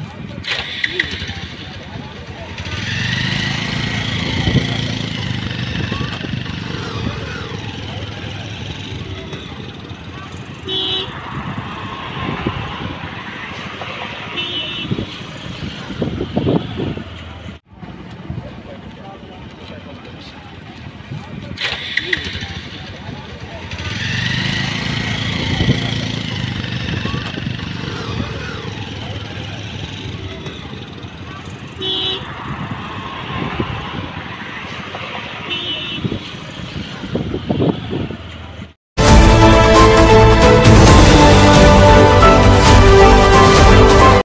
Okay.